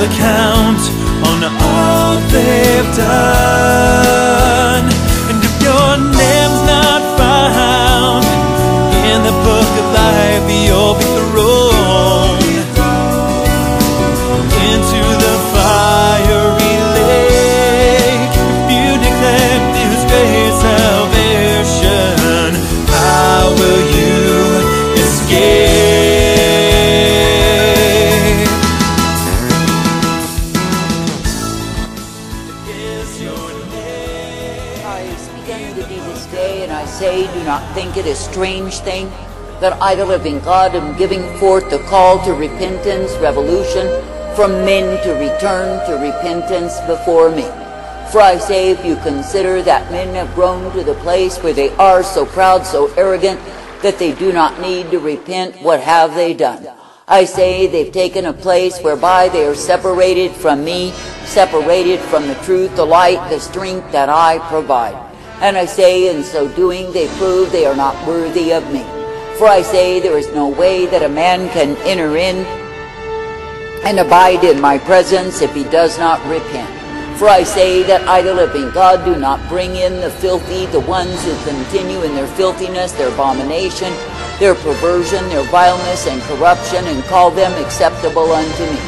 give account on all they've done. And if your name's not found in the book of life, think it a strange thing that I, the living God, am giving forth the call to repentance, revolution, from men to return to repentance before me. For I say, if you consider that men have grown to the place where they are so proud, so arrogant, that they do not need to repent, what have they done? I say they've taken a place whereby they are separated from me, separated from the truth, the light, the strength that I provide. And I say in so doing they prove they are not worthy of me. For I say there is no way that a man can enter in and abide in my presence if he does not repent. For I say that I, the living God, do not bring in the filthy, the ones who continue in their filthiness, their abomination, their perversion, their vileness and corruption, and call them acceptable unto me.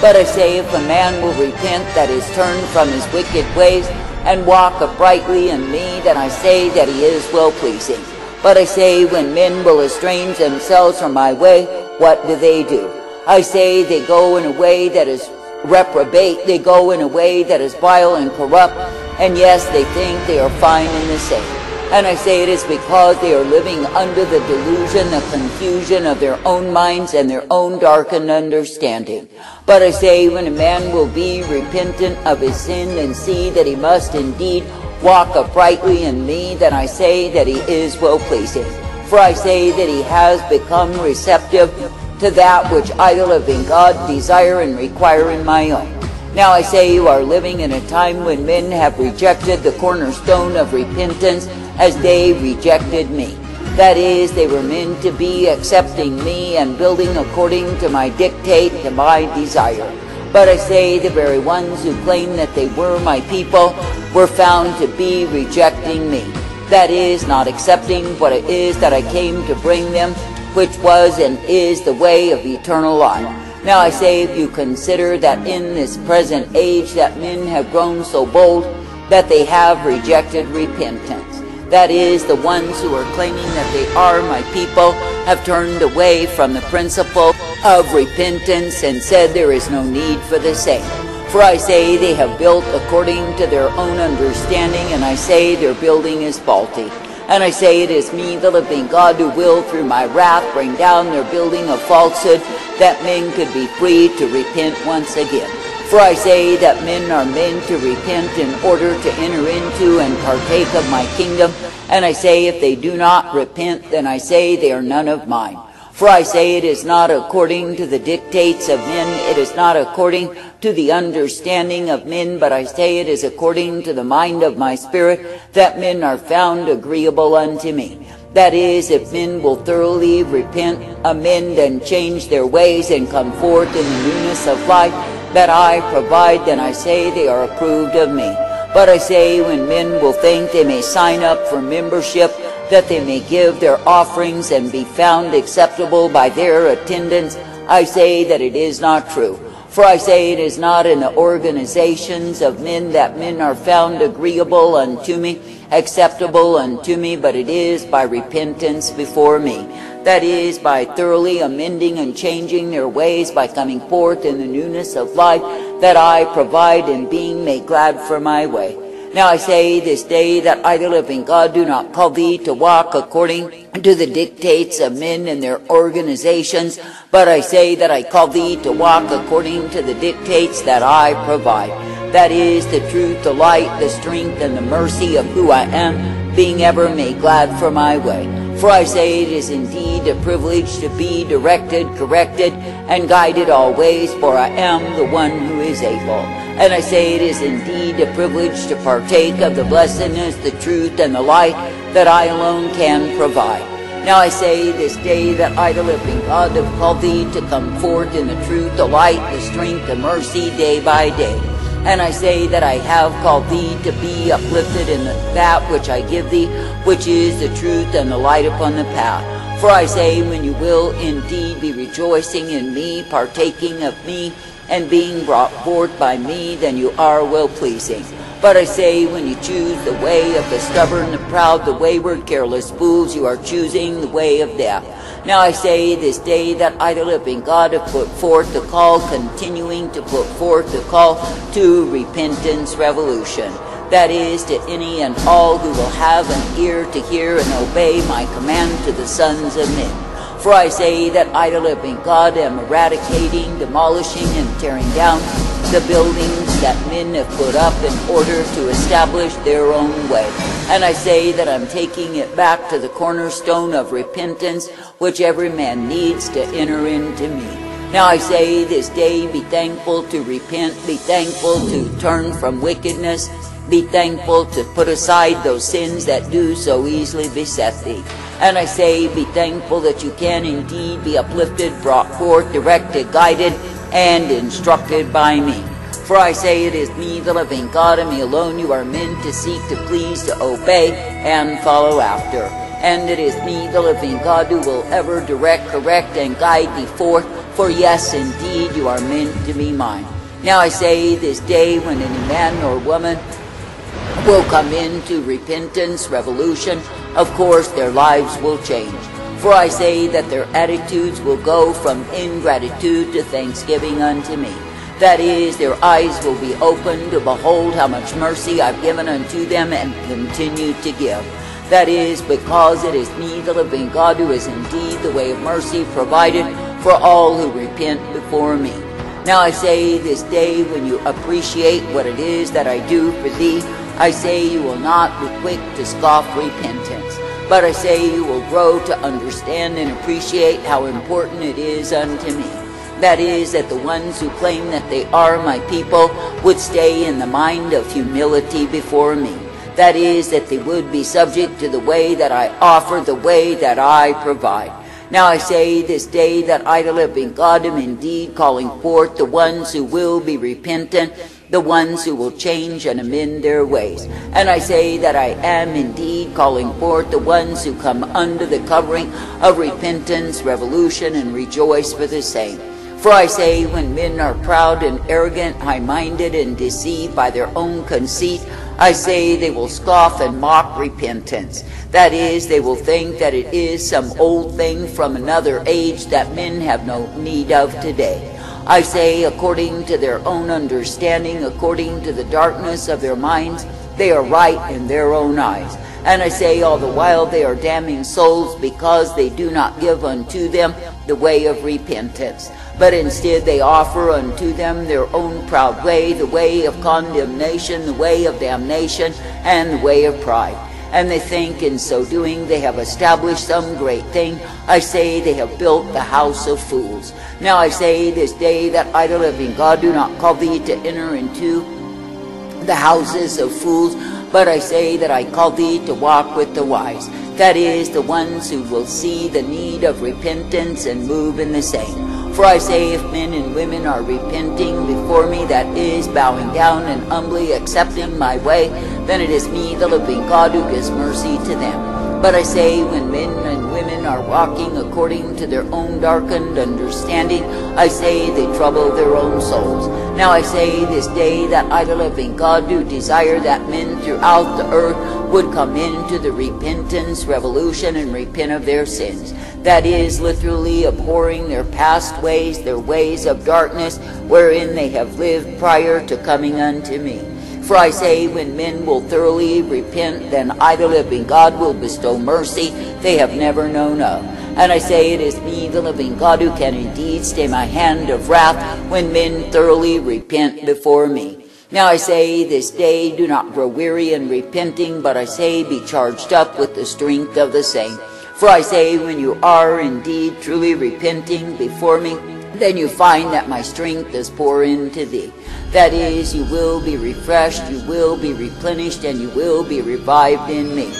But I say, if a man will repent that is turned from his wicked ways, and walk uprightly in me, then I say that he is well pleasing. But I say, when men will estrange themselves from my way, what do they do? I say they go in a way that is reprobate, they go in a way that is vile and corrupt, and yes, they think they are fine in the same. And I say it is because they are living under the delusion, the confusion of their own minds and their own darkened understanding. But I say when a man will be repentant of his sin and see that he must indeed walk uprightly in me, then I say that he is well pleasing. For I say that he has become receptive to that which I, the living God, desire and require in my own. Now I say you are living in a time when men have rejected the cornerstone of repentance as they rejected me. That is, they were meant to be accepting me and building according to my dictate, to my desire. But I say the very ones who claim that they were my people were found to be rejecting me. That is, not accepting what it is that I came to bring them, which was and is the way of eternal life. Now I say if you consider that in this present age that men have grown so bold that they have rejected repentance. That is, the ones who are claiming that they are my people have turned away from the principle of repentance and said there is no need for the same. For I say they have built according to their own understanding, and I say their building is faulty. And I say it is me, the living God, who will through my wrath bring down their building of falsehood, that men could be free to repent once again. For I say that men are men to repent in order to enter into and partake of my kingdom. And I say if they do not repent, then I say they are none of mine. For I say it is not according to the dictates of men, it is not according to the understanding of men, but I say it is according to the mind of my spirit that men are found agreeable unto me. That is, if men will thoroughly repent, amend, and change their ways and come forth in the newness of life that I provide, then I say they are approved of me. But I say when men will think they may sign up for membership, that they may give their offerings and be found acceptable by their attendance, I say that it is not true. For I say it is not in the organizations of men that men are found agreeable unto me, acceptable unto me, but it is by repentance before me. That is, by thoroughly amending and changing their ways, by coming forth in the newness of life, that I provide and being made glad for my way. Now I say this day that I, the living God, do not call thee to walk according to the dictates of men and their organizations, but I say that I call thee to walk according to the dictates that I provide. That is the truth, the light, the strength, and the mercy of who I am, being ever made glad for my way. For I say it is indeed a privilege to be directed, corrected, and guided always, for I am the one who is able. And I say it is indeed a privilege to partake of the blessedness, the truth, and the light that I alone can provide. Now I say this day that I, the living God, have called thee to come forth in the truth, the light, the strength, the mercy, day by day. And I say that I have called thee to be uplifted in that which I give thee, which is the truth and the light upon the path. For I say, when you will indeed be rejoicing in me, partaking of me, and being brought forth by me, then you are well pleasing. But I say, when you choose the way of the stubborn, the proud, the wayward, careless fools, you are choosing the way of death. Now I say this day that I, the living God, have put forth the call, continuing to put forth the call to repentance revolution. That is, to any and all who will have an ear to hear and obey my command to the sons of men. For I say that I, the living God, am eradicating, demolishing, and tearing down the buildings that men have put up in order to establish their own way. And I say that I'm taking it back to the cornerstone of repentance, which every man needs to enter into me. Now I say this day, be thankful to repent, be thankful to turn from wickedness, be thankful to put aside those sins that do so easily beset thee. And I say, be thankful that you can indeed be uplifted, brought forth, directed, guided, and instructed by me. For I say it is me, the living God, and me alone you are meant to seek, to please, to obey, and follow after. And it is me, the living God, who will ever direct, correct, and guide thee forth, for yes, indeed, you are meant to be mine. Now I say this day when any man or woman will come into repentance, revolution, of course their lives will change. For I say that their attitudes will go from ingratitude to thanksgiving unto me. That is, their eyes will be opened to behold how much mercy I've given unto them and continue to give. That is, because it is me, the living God, who is indeed the way of mercy provided for all who repent before me. Now I say this day when you appreciate what it is that I do for thee, I say you will not be quick to scoff repentance, but I say you will grow to understand and appreciate how important it is unto me. That is, that the ones who claim that they are my people would stay in the mind of humility before me. That is, that they would be subject to the way that I offer, the way that I provide. Now I say this day that I, the living God, am indeed calling forth the ones who will be repentant, the ones who will change and amend their ways. And I say that I am indeed calling forth the ones who come under the covering of repentance, revolution, and rejoice for the same. For I say, when men are proud and arrogant, high-minded, and deceived by their own conceit, I say they will scoff and mock repentance. That is, they will think that it is some old thing from another age that men have no need of today. I say, according to their own understanding, according to the darkness of their minds, they are right in their own eyes. And I say, all the while they are damning souls because they do not give unto them the way of repentance but instead they offer unto them their own proud way, the way of condemnation, the way of damnation, and the way of pride. And they think in so doing they have established some great thing. I say they have built the house of fools. Now I say this day that I, the living God, do not call thee to enter into the houses of fools, but I say that I call thee to walk with the wise. That is, the ones who will see the need of repentance and move in the same. For I say, if men and women are repenting before me, that is, bowing down and humbly accepting my way, then it is me, the living God, who gives mercy to them. But I say, when men and women are walking according to their own darkened understanding, I say they trouble their own souls. Now I say this day that I, the living God, do desire that men throughout the earth would come into the repentance revolution and repent of their sins that is, literally abhorring their past ways, their ways of darkness, wherein they have lived prior to coming unto me. For I say, when men will thoroughly repent, then I, the living God, will bestow mercy they have never known of. And I say, it is me, the living God, who can indeed stay my hand of wrath when men thoroughly repent before me. Now I say, this day do not grow weary in repenting, but I say, be charged up with the strength of the saint. For I say, when you are indeed truly repenting before me, then you find that my strength is poured into thee. That is, you will be refreshed, you will be replenished, and you will be revived in me.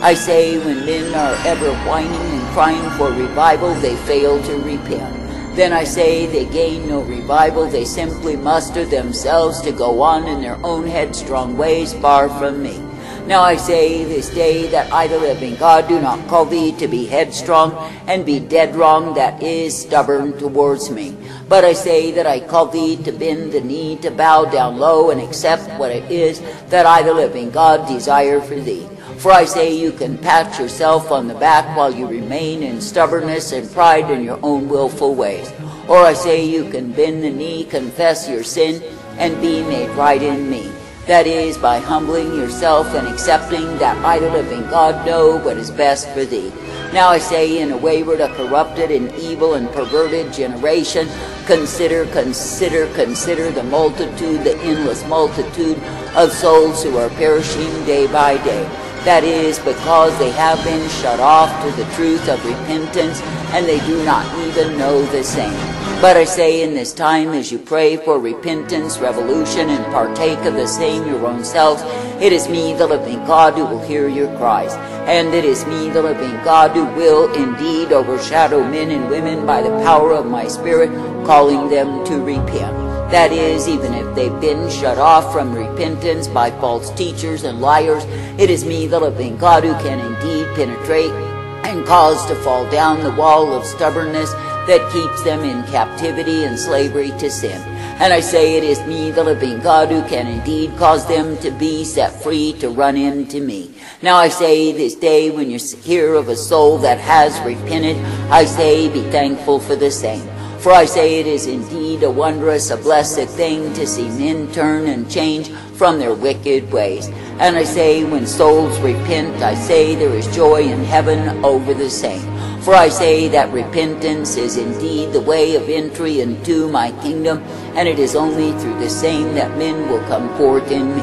I say when men are ever whining and crying for revival, they fail to repent. Then I say they gain no revival, they simply muster themselves to go on in their own headstrong ways far from me. Now I say this day that I, the living God, do not call thee to be headstrong and be dead wrong that is stubborn towards me. But I say that I call thee to bend the knee, to bow down low and accept what it is that I, the living God, desire for thee. For I say you can pat yourself on the back while you remain in stubbornness and pride in your own willful ways. Or I say you can bend the knee, confess your sin, and be made right in me. That is, by humbling yourself and accepting that I, the living God, know what is best for thee. Now I say in a wayward, a corrupted, and evil, and perverted generation, consider, consider, consider the multitude, the endless multitude of souls who are perishing day by day. That is because they have been shut off to the truth of repentance and they do not even know the same. But I say in this time as you pray for repentance, revolution, and partake of the same your own selves, it is me, the living God, who will hear your cries. And it is me, the living God, who will indeed overshadow men and women by the power of my Spirit, calling them to repent. That is, even if they've been shut off from repentance by false teachers and liars, it is me, the living God, who can indeed penetrate and cause to fall down the wall of stubbornness that keeps them in captivity and slavery to sin. And I say it is me, the living God, who can indeed cause them to be set free to run into me. Now I say this day when you hear of a soul that has repented, I say be thankful for the same. For I say it is indeed a wondrous, a blessed thing to see men turn and change from their wicked ways. And I say when souls repent, I say there is joy in heaven over the same. For I say that repentance is indeed the way of entry into my kingdom, and it is only through the same that men will come forth in me.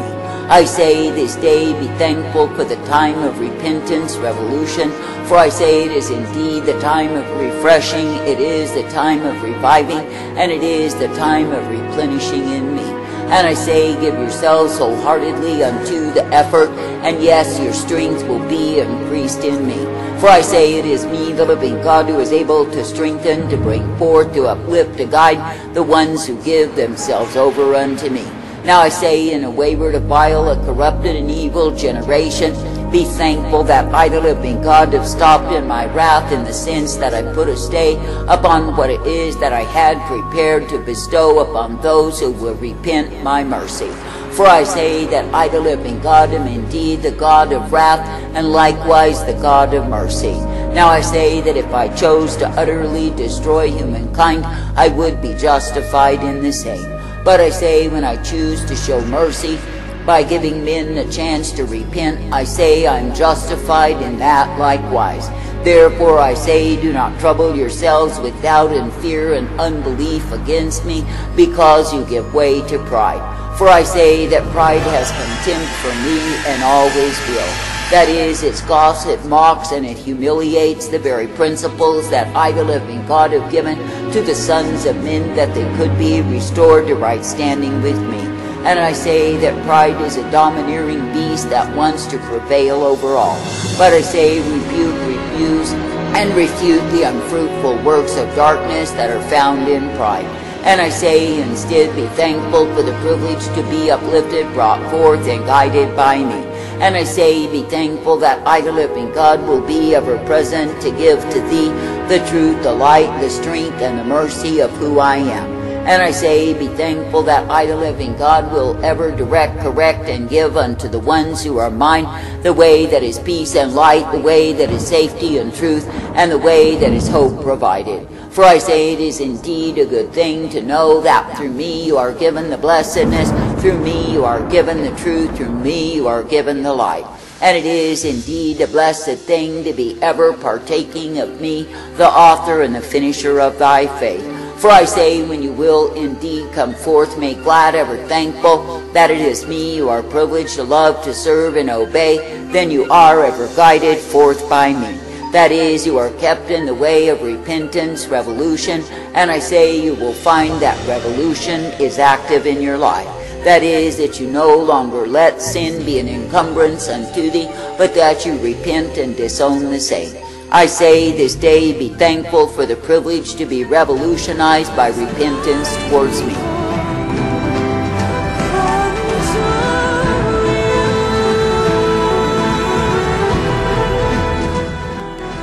I say this day be thankful for the time of repentance, revolution, for I say it is indeed the time of refreshing, it is the time of reviving, and it is the time of replenishing in me. And I say, give yourselves wholeheartedly unto the effort, and yes, your strength will be increased in me. For I say, it is me, the living God, who is able to strengthen, to bring forth, to uplift, to guide the ones who give themselves over unto me. Now I say, in a wayward, a vile, a corrupted, and evil generation, be thankful that by the living God, have stopped in my wrath in the sense that I put a stay upon what it is that I had prepared to bestow upon those who will repent my mercy. For I say that I, the living God, am indeed the God of wrath, and likewise the God of mercy. Now I say that if I chose to utterly destroy humankind, I would be justified in the same. But I say when I choose to show mercy, by giving men a chance to repent, I say I'm justified in that likewise. Therefore I say, do not trouble yourselves with doubt and fear and unbelief against me, because you give way to pride. For I say that pride has contempt for me and always will. That is, it scoffs, it mocks, and it humiliates the very principles that I, the living God, have given to the sons of men that they could be restored to right standing with me. And I say that pride is a domineering beast that wants to prevail over all. But I say rebuke, refuse, and refute the unfruitful works of darkness that are found in pride. And I say instead be thankful for the privilege to be uplifted, brought forth, and guided by me. And I say be thankful that I, the living God, will be ever present to give to thee the truth, the light, the strength, and the mercy of who I am. And I say, be thankful that I, the living God, will ever direct, correct, and give unto the ones who are mine the way that is peace and light, the way that is safety and truth, and the way that is hope provided. For I say it is indeed a good thing to know that through me you are given the blessedness, through me you are given the truth, through me you are given the light. And it is indeed a blessed thing to be ever partaking of me, the author and the finisher of thy faith. For I say, when you will indeed come forth, make glad, ever thankful, that it is me you are privileged to love, to serve, and obey, then you are ever guided forth by me. That is, you are kept in the way of repentance, revolution, and I say you will find that revolution is active in your life. That is, that you no longer let sin be an encumbrance unto thee, but that you repent and disown the same. I say this day be thankful for the privilege to be revolutionized by repentance towards me.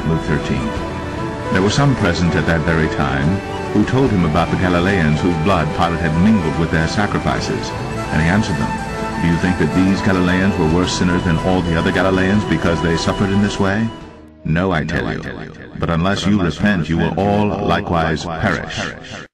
Luke 13. There were some present at that very time who told him about the Galileans whose blood Pilate had mingled with their sacrifices. And he answered them, Do you think that these Galileans were worse sinners than all the other Galileans because they suffered in this way? No, I tell you. But unless you repent, you will all likewise perish.